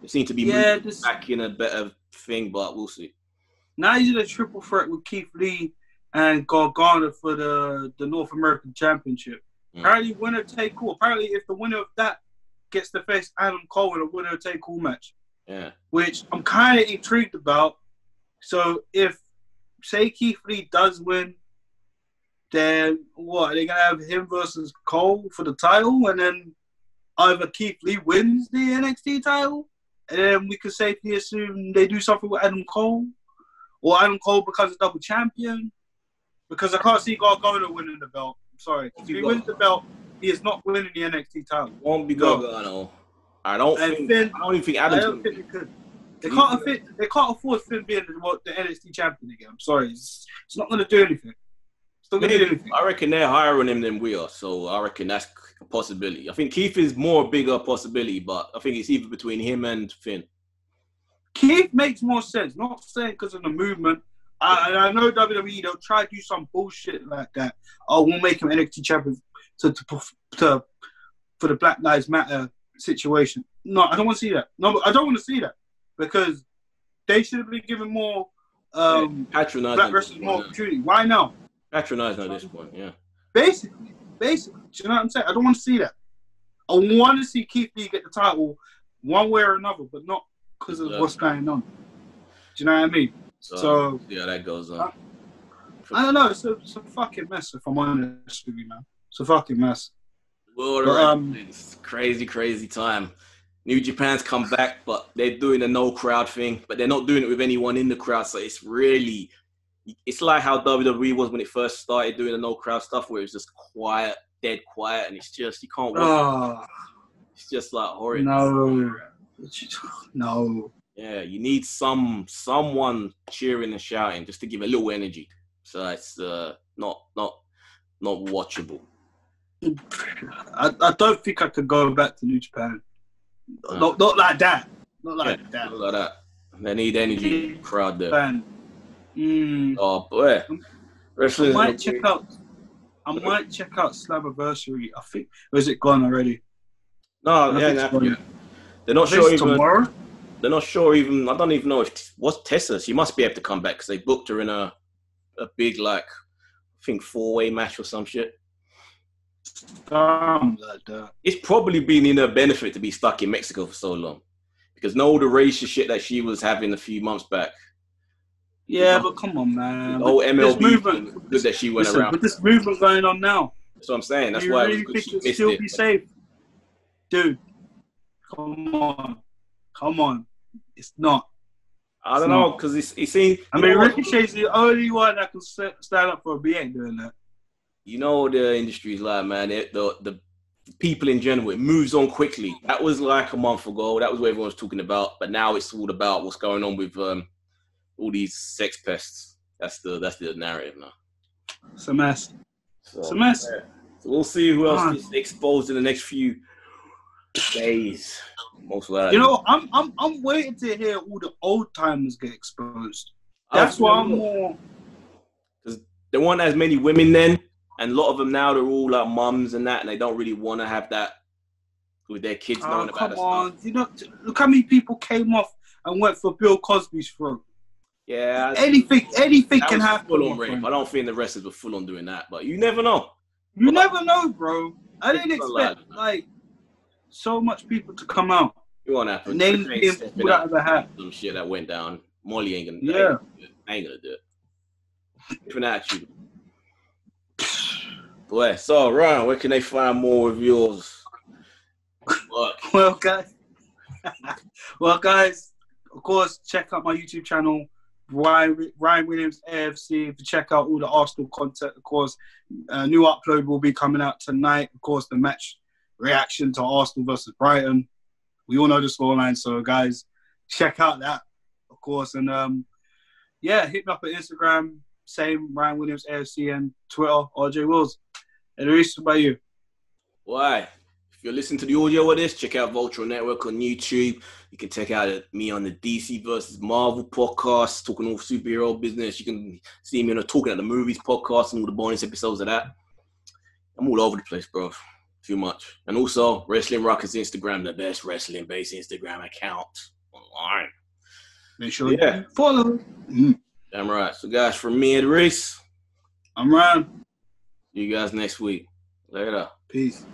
They seem to be Yeah, moving this- back in a better thing, but we'll see. Now he's in a triple threat with Keith Lee and Gargano for the, the North American Championship. Mm. Apparently, winner take all. Apparently, if the winner of that gets to face Adam Cole in a winner take all match, Yeah. which I'm kind of intrigued about. So if say Keith Lee does win, then what? Are they gonna have him versus Cole for the title, and then either Keith Lee wins the NXT title, and then we could safely assume they do something with Adam Cole, or Adam Cole becomes a double champion. Because I can't see Gargano winning the belt. I'm sorry. If he wins the belt, he is not winning the NXT title. Won't be No. Gargano. I don't And think. Finn- I don't even think I don't gonna think be- they could. They can't afford. They can't afford Finn being the, what, the NXT champion again. I'm sorry. It's, it's not going to do anything. It's not going to do anything. I reckon they're higher on him than we are, so I reckon that's a possibility. I think Keith is more a bigger possibility, but I think it's either between him and Finn. Keith makes more sense. Not saying because of the movement. I, I know WWE they'll try to do some bullshit like that. Oh, we'll make him NXT champion to, to, to for the Black Lives Matter situation. No, I don't want to see that. No, I don't want to see that because they should have been given more um, Patronize black wrestlers more opportunity. Why now? Patronize at this point, yeah. Basically, basically, do you know what I'm saying? I don't want to see that. I want to see Keith Lee get the title one way or another, but not because of Yeah. what's going on. Do you know what I mean? So, So- yeah, that goes on. Uh, I don't know. It's a, it's a fucking mess, if I'm honest with you, man. It's a fucking mess. World but, um, it's crazy, crazy time. New Japan's come back, but they're doing a no crowd thing, but they're not doing it with anyone in the crowd. So it's really, it's like how WWE was when it first started doing the no crowd stuff, where it's just quiet, dead quiet, and it's just you can't. Watch. Oh, It's just like horrid. no. No. Yeah, you need some someone cheering and shouting just to give a little energy. So it's uh, not not not watchable. I, I don't think I could go back to New Japan. Uh. Not, not like that. Not like Yeah, that. something like that. They need energy crowd there. Japan. Mm. Oh boy, I wrestling. might check out. I might check out Slammiversary. I think. Or is it gone already? No, I yeah, think it's gone. yeah. They're not I sure even. tomorrow. They're not sure even. I don't even know if what's Tessa. She must be able to come back because they booked her in a a big like I think four way match or some shit. That. It's probably been in her benefit to be stuck in Mexico for so long because no the racist shit that she was having a few months back. Yeah, but come on, man. The whole MLB movement- good that she went Listen, around. with this movement going on now, That's what I'm saying. That's you why really it was good think she missed still it. be safe, dude? Come on, come on. It's not. I don't know because it's it seems. I mean, know what? Ricochet's the only one that can stand up for a B. Ain't doing that. you know the industry's like, man. It, the the people in general, it moves on quickly. That was like a month ago. That was what everyone was talking about. But now it's all about what's going on with um, all these sex pests. That's the that's the narrative now. It's a mess. So, It's a mess. yeah. So we'll see who else gets exposed in the next few days. Most likely. You know, I'm I'm I'm waiting to hear all the old timers get exposed. That's why I'm more. Because there weren't as many women then, and a lot of them now they're all like mums and that, and they don't really want to have that with their kids Oh, knowing about come on! You know, look how many people came off and went for Bill Cosby's throat. Yeah, Anything, anything can happen. full on rape. I don't think the wrestlers were full on doing that, but you never know. You never know, bro. I didn't expect lot. like so much people to come out. It won't happen. Name him out of a hat. Some shit that went down. Molly ain't gonna. Yeah. Ain't, ain't gonna do it. Different you. Boy, so Ryan, where can they find more of yours? <laughs> Well, guys. <laughs> well, guys. Of course, check out my YouTube channel, Ryan Ryan Williams AFC. To check out all the Arsenal content. Of course, a new upload will be coming out tonight. Of course, the match reaction to Arsenal versus Brighton. We all know the scoreline, so guys, check out that. Of course, and um, yeah, hit me up at Instagram. Same Ryan Williams AFC and Twitter RJ Wills. And Reese, about you? Why? If you're listening to the audio of this, check out Voltron Network on YouTube. You can check out me on the DC versus Marvel podcast, talking all superhero business. You can see me on the Talking at the Movies podcast and all the bonus episodes of that. I'm all over the place, bro. Too much. And also, Wrestling Ruckus Instagram, the best wrestling based Instagram account online. Make sure Yeah. you follow. Mm. Damn right. So, guys, from me and Reese, I'm Ryan. see you guys next week. Later. Peace.